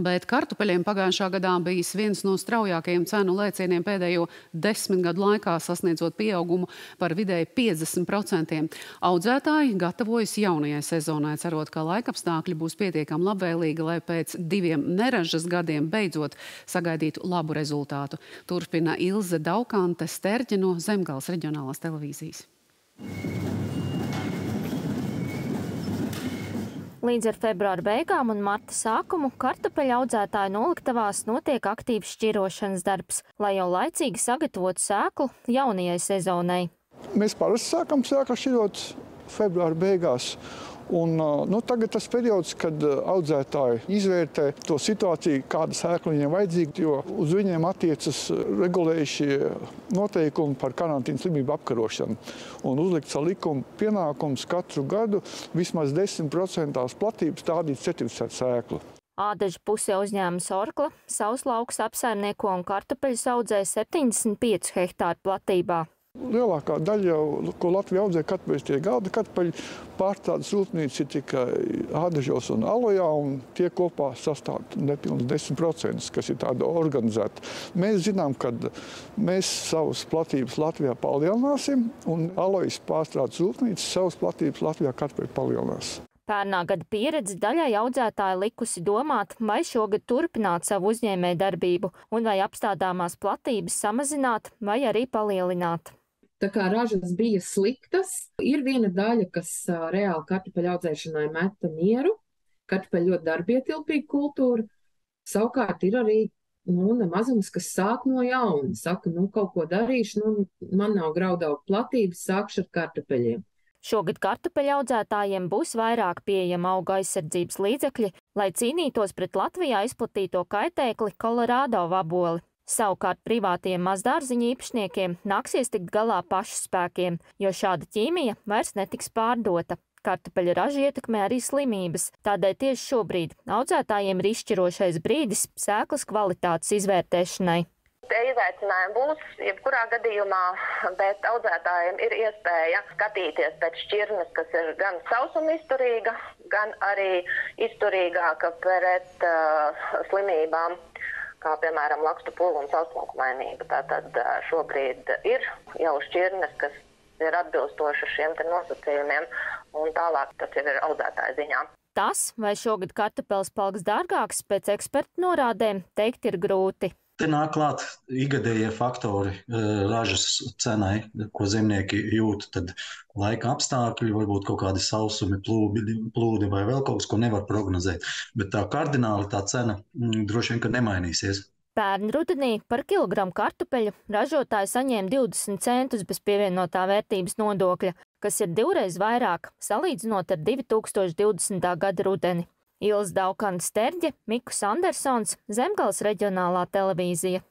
Bet kartupeļiem pagājušā gadā bijis viens no straujākajiem cenu lēcieniem pēdējo desmit gadu laikā, sasniedzot pieaugumu par vidēji 50%. Audzētāji gatavojas jaunajai sezonai, cerot, ka laikapstākļi būs pietiekami labvēlīgi, lai pēc diviem neražas gadiem beidzot sagaidītu labu rezultātu. Turpina Ilze Daukante Sterģe no Zemgales reģionālās televīzijas. Līdz ar februāra beigām un marta sākumu kartupeļu audzētāju noliktavās notiek aktīvs šķirošanas darbs, lai jau laicīgi sagatavotu sēklu jaunajai sezonai. Mēs parasti sākam sēklu šķirot februāra beigās. Un, nu, tagad tas periods, kad audzētāji izvērtē to situāciju, kāda sēkla viņiem vajadzīga, jo uz viņiem attiecas regulējušie noteikumi par karantīnas slimību apkarošanu. Un uzlikts ar likumu pienākums katru gadu vismaz 10% platības stādīt certificētu sēklu. Ādažu pusē uzņēmums Orkla savus laukus apsaimnieko un kartupeļus audzē 75 hektāru platībā. Lielākā daļa jau, ko Latvija audzē, katpaļas tie galda katpaļi, pārstādes rūpnīca ir tikai ādažos un alojā, un tie kopā sastāv nepilnīgi 10%, kas ir tāda organizēta. Mēs zinām, ka mēs savus platības Latvijā palielināsim, un alojas pārstrādes rūpnīca savus platības Latvijā katpaļi palielinās. Pērnā gada pieredze daļai audzētāji likusi domāt, vai šogad turpināt savu uzņēmēju darbību, un vai apstādāmās platības samazināt vai arī palielināt. Tā kā ražas bija sliktas, ir viena daļa, kas reāli kartupeļu audzēšanai meta mieru. Kartupeļu ļoti darbietilpīga kultūra. Savukārt ir arī nu, nemazums, kas sāk no jauna. Saka, nu, kaut ko darīšu, nu, man nav graudaugu platības, sākšu ar kartupeļiem. Šogad kartupeļu audzētājiem būs vairāk pieejama auga aizsardzības līdzekļi, lai cīnītos pret Latvijā izplatīto kaitēkli Kolorādo vaboli. Savukārt privātiem mazdārziņu īpašniekiem nāksies tikt galā pašu spēkiem, jo šāda ķīmija vairs netiks pārdota. Kartupeļu ražu ietekmē arī slimības, tādēļ tieši šobrīd audzētājiem ir izšķirošais brīdis sēklas kvalitātes izvērtēšanai. Tie izaicinājumi būs jebkurā gadījumā, bet audzētājiem ir iespēja skatīties pēc šķirnes, kas ir gan sausuma izturīga, gan arī izturīgāka pret uh, slimībām kā piemēram lakstu pūlu un sausloku mainība. Tātad šobrīd ir jau šķirnes, kas ir atbilstoši šiem nosacījumiem, un tālāk tas ir audzētāja ziņā. Tas, vai šogad kartupeļs paliks dārgāks, pēc ekspertu norādēm, teikt ir grūti. Te nāk klāt ikgadējie faktori eh, ražas cenai, ko zemnieki jūt. Tad laika apstākļi, varbūt kaut kādi sausumi, plūdi, plūdi vai vēl kaut kas, ko nevar prognozēt. Bet tā kardināli tā cena mm, droši vien nemainīsies. Pērn rudenī par kilogramu kartupeļu ražotāji saņēma 20 centus bez pievienotā vērtības nodokļa, kas ir divreiz vairāk salīdzinot ar 2020. gada rudeni. Ilis Daukants Sterģe, Mikus Andersons, Zemgals reģionālā televīzija.